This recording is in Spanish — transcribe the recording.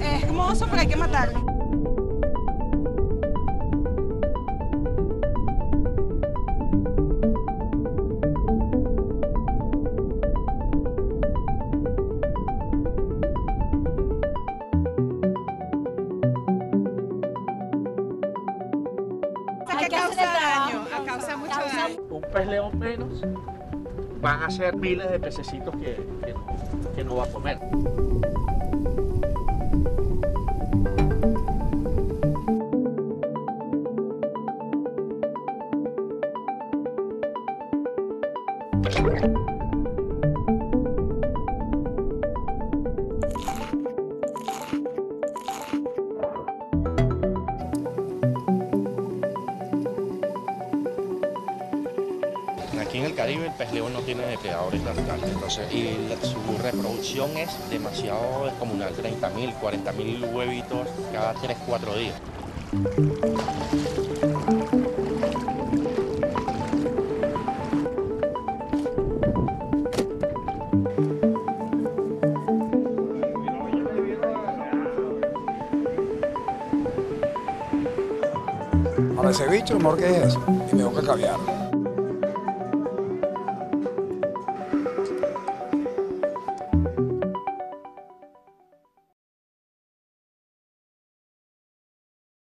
Es hermoso, pero hay que matarlo. Hay que causa daño, causa mucho daño. Un pez león menos van a ser miles de pececitos que, que no va a comer. Aquí en el Caribe el pez león no tiene depredadores naturales, entonces, y la- su reproducción es demasiado descomunal, 30.000, 40.000 huevitos cada 3-4 días. Para ese bicho, el mejor que es eso. Y me boca caviar.